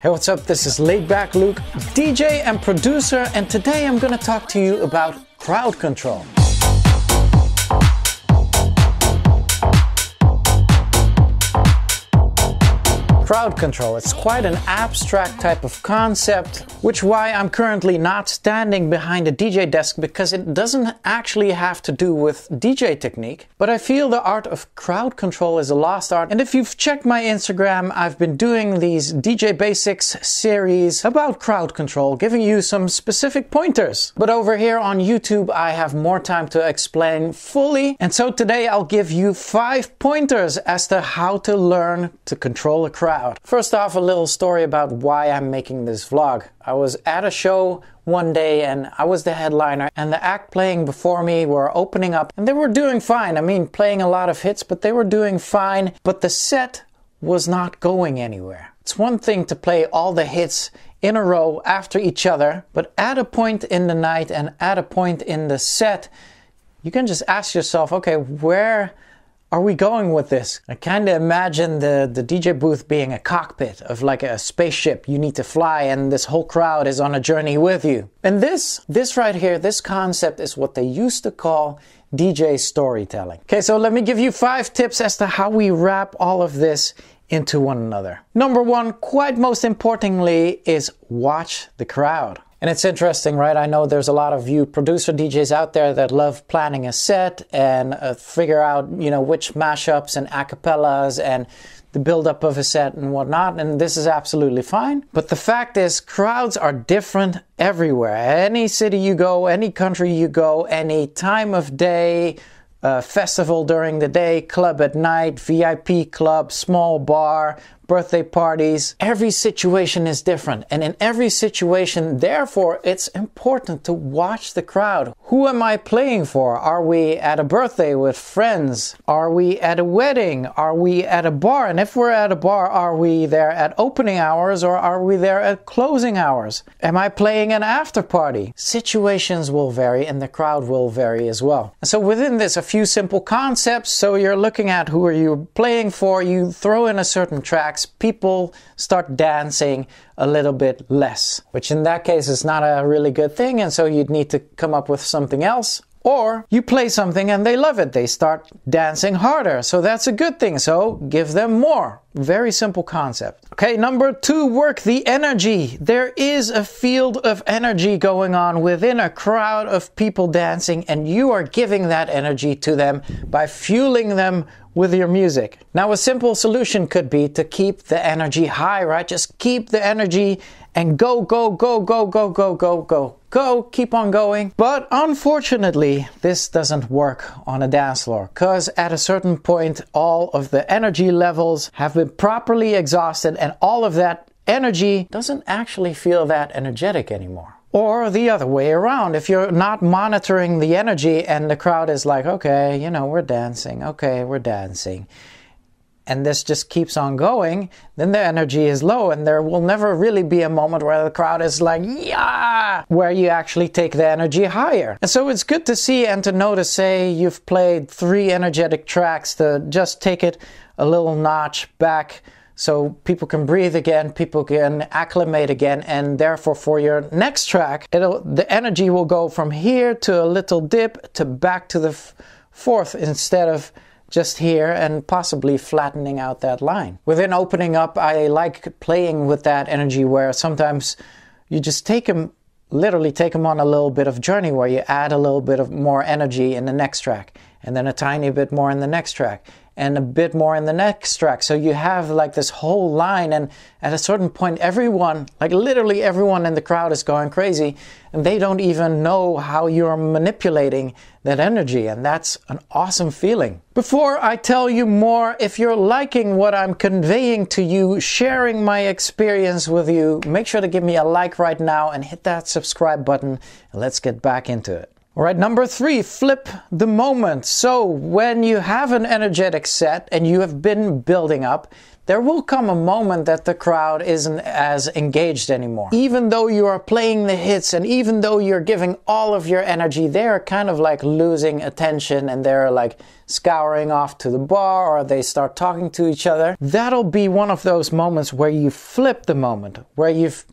Hey, what's up? This is Laidback Luke, DJ and producer, and today I'm to talk to you about crowd control. Crowd control. It's quite an abstract type of concept, which why I'm currently not standing behind a DJ desk because it doesn't actually have to do with DJ technique. But I feel the art of crowd control is a lost art. And if you've checked my Instagram, I've been doing these DJ Basics series about crowd control, giving you some specific pointers. But over here on YouTube, I have more time to explain fully. And so today I'll give you five pointers as to how to learn to control a crowd. First off, a little story about why I'm making this vlog. I was at a show one day and I was the headliner and the act playing before me were opening up and they were doing fine. I mean, playing a lot of hits, but they were doing fine, but the set was not going anywhere. It's one thing to play all the hits in a row after each other, but at a point in the night and at a point in the set, you can just ask yourself, okay, where are we going with this? I kind of imagine the, the DJ booth being a cockpit of like a spaceship you need to fly and this whole crowd is on a journey with you. And this, this right here, this concept is what they used to call DJ storytelling. Okay, so let me give you five tips as to how we wrap all of this into one another. Number one, quite most importantly, is watch the crowd. And it's interesting, right? I know there's a lot of you producer DJs out there that love planning a set and uh, figure out, you know, which mashups and acapellas and the buildup of a set and whatnot, and this is absolutely fine. But the fact is, crowds are different everywhere. Any city you go, any country you go, any time of day, uh, festival during the day, club at night, VIP club, small bar, birthday parties. Every situation is different. And in every situation, therefore, it's important to watch the crowd. Who am I playing for? Are we at a birthday with friends? Are we at a wedding? Are we at a bar? And if we're at a bar, are we there at opening hours or are we there at closing hours? Am I playing an after party? Situations will vary and the crowd will vary as well. So within this, a few simple concepts. So you're looking at who are you playing for. You throw in a certain track people start dancing a little bit less, which in that case is not a really good thing, and so you'd need to come up with something else. Or you play something and they love it, they start dancing harder, so that's a good thing, so give them more. Very simple concept. Okay, number two, work the energy. There is a field of energy going on within a crowd of people dancing, and you are giving that energy to them by fueling them with your music. Now, a simple solution could be to keep the energy high, right? Just keep the energy and go, go, go, go, go, go, go, go, go, keep on going. But unfortunately, this doesn't work on a dance floor because at a certain point, all of the energy levels have been properly exhausted and all of that energy doesn't actually feel that energetic anymore. Or the other way around, if you're not monitoring the energy and the crowd is like, okay, you know, we're dancing, okay, we're dancing, and this just keeps on going, then the energy is low and there will never really be a moment where the crowd is like, yeah, where you actually take the energy higher. And so it's good to see and to notice, say, you've played three energetic tracks to just take it a little notch back so people can breathe again, people can acclimate again, and therefore for your next track, it'll the energy will go from here to a little dip to back to the fourth instead of just here and possibly flattening out that line. Within opening up, I like playing with that energy where sometimes you just take them literally take them on a little bit of journey where you add a little bit of more energy in the next track and then a tiny bit more in the next track and a bit more in the next track. So you have like this whole line, and at a certain point, everyone, like literally everyone in the crowd, is going crazy, and they don't even know how you're manipulating that energy, and that's an awesome feeling. Before I tell you more, if you're liking what I'm conveying to you, sharing my experience with you, make sure to give me a like right now and hit that subscribe button, and let's get back into it. All right, number three, flip the moment. So when you have an energetic set and you have been building up, there will come a moment that the crowd isn't as engaged anymore. Even though you are playing the hits and even though you're giving all of your energy, they're kind of like losing attention and they're like scouring off to the bar or they start talking to each other. That'll be one of those moments where you flip the moment, where you've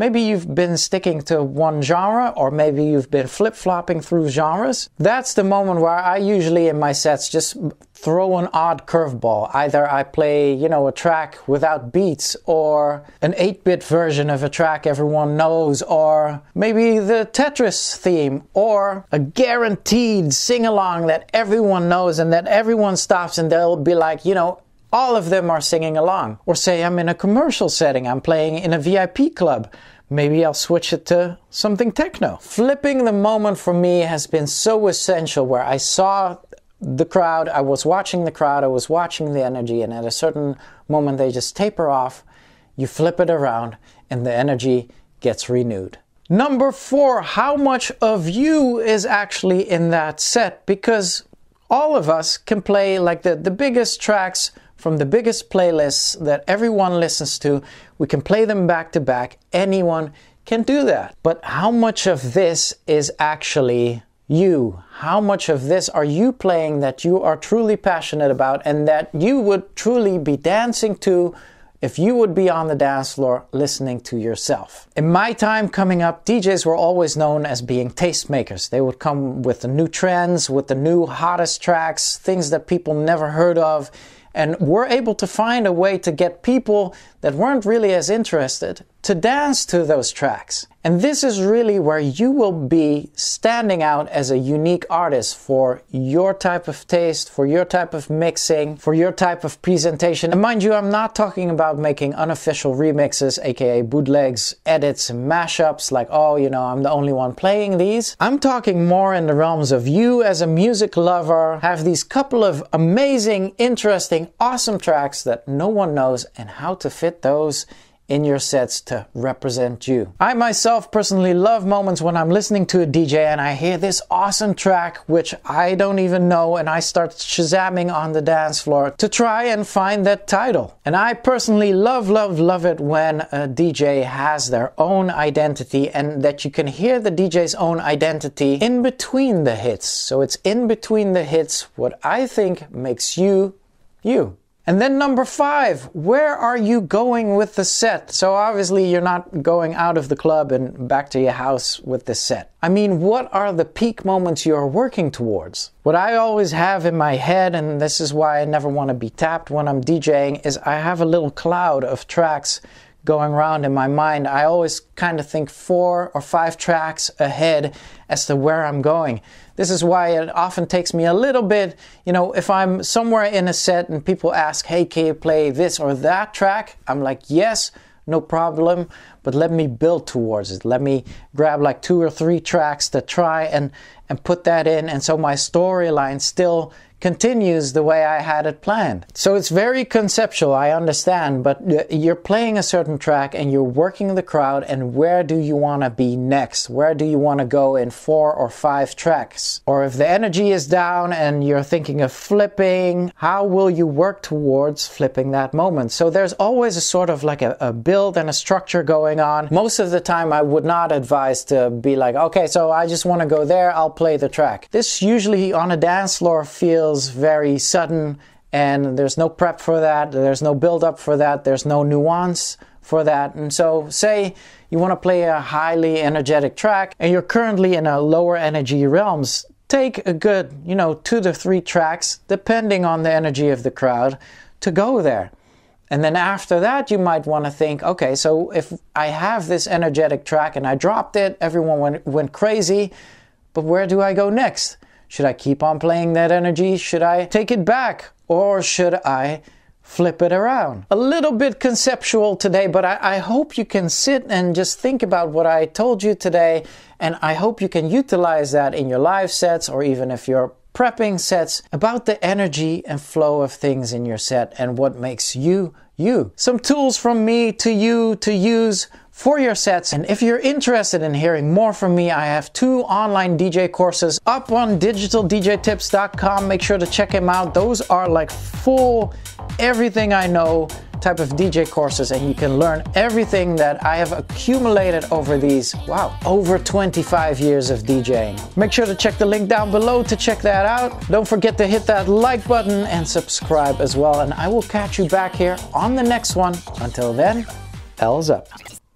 Maybe you've been sticking to one genre, or maybe you've been flip flopping through genres. That's the moment where I usually in my sets just throw an odd curveball. Either I play, you know, a track without beats, or an 8 bit version of a track everyone knows, or maybe the Tetris theme, or a guaranteed sing along that everyone knows and that everyone stops and they'll be like, you know, all of them are singing along. Or say I'm in a commercial setting, I'm playing in a VIP club. Maybe I'll switch it to something techno. Flipping the moment for me has been so essential where I saw the crowd, I was watching the crowd, I was watching the energy, and at a certain moment they just taper off. You flip it around, and the energy gets renewed. Number four, how much of you is actually in that set? Because all of us can play like the, the biggest tracks from the biggest playlists that everyone listens to. We can play them back to back. Anyone can do that. But how much of this is actually you? How much of this are you playing that you are truly passionate about and that you would truly be dancing to if you would be on the dance floor listening to yourself. In my time coming up, DJs were always known as being tastemakers. They would come with the new trends, with the new hottest tracks, things that people never heard of and we're able to find a way to get people that weren't really as interested to dance to those tracks. And this is really where you will be standing out as a unique artist for your type of taste, for your type of mixing, for your type of presentation. And mind you, I'm not talking about making unofficial remixes, aka bootlegs, edits, and mashups, like, oh, you know, I'm the only one playing these. I'm talking more in the realms of you as a music lover have these couple of amazing, interesting, awesome tracks that no one knows and how to fit those in your sets to represent you. I myself personally love moments when I'm listening to a DJ and I hear this awesome track which I don't even know and I start shazamming on the dance floor to try and find that title. And I personally love, love, love it when a DJ has their own identity and that you can hear the DJ's own identity in between the hits. So it's in between the hits what I think makes you you. And then number five, where are you going with the set? So obviously you're not going out of the club and back to your house with the set. I mean, what are the peak moments you're working towards? What I always have in my head, and this is why I never want to be tapped when I'm DJing, is I have a little cloud of tracks going around in my mind. I always kind of think four or five tracks ahead as to where I'm going. This is why it often takes me a little bit, you know, if I'm somewhere in a set and people ask, hey, can you play this or that track? I'm like, yes, no problem, but let me build towards it. Let me grab like two or three tracks to try and, and put that in. And so my storyline still continues the way I had it planned. So it's very conceptual, I understand, but uh, you're playing a certain track and you're working the crowd, and where do you want to be next? Where do you want to go in four or five tracks? Or if the energy is down and you're thinking of flipping, how will you work towards flipping that moment? So there's always a sort of like a, a build and a structure going on. Most of the time, I would not advise to be like, okay, so I just want to go there, I'll play the track. This usually on a dance floor feels feels very sudden and there's no prep for that, there's no build up for that, there's no nuance for that. And so, say you want to play a highly energetic track and you're currently in a lower energy realms, take a good, you know, two to three tracks, depending on the energy of the crowd, to go there. And then after that, you might want to think, okay, so if I have this energetic track and I dropped it, everyone went, went crazy, but where do I go next? Should I keep on playing that energy? Should I take it back? Or should I flip it around? A little bit conceptual today, but I, I, hope you can sit and just think about what I told you today. And I hope you can utilize that in your live sets or even if you're prepping sets about the energy and flow of things in your set and what makes you you. Some tools from me to you to use for your sets. And if you're interested in hearing more from me, I have two online DJ courses up on digitaldjtips.com. Make sure to check them out. Those are like full everything I know type of DJ courses and you can learn everything that I have accumulated over these, wow, over 25 years of DJing. Make sure to check the link down below to check that out. Don't forget to hit that like button and subscribe as well. And I will catch you back here on the next one. Until then, L's up.